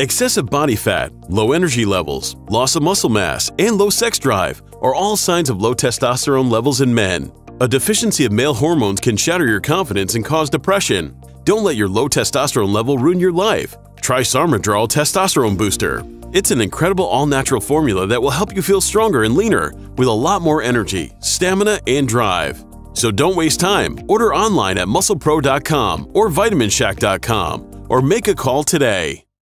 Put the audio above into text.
Excessive body fat, low energy levels, loss of muscle mass, and low sex drive are all signs of low testosterone levels in men. A deficiency of male hormones can shatter your confidence and cause depression. Don't let your low testosterone level ruin your life. Try Sarmadrol Testosterone Booster. It's an incredible all natural formula that will help you feel stronger and leaner with a lot more energy, stamina, and drive. So don't waste time. Order online at musclepro.com or vitaminshack.com or make a call today.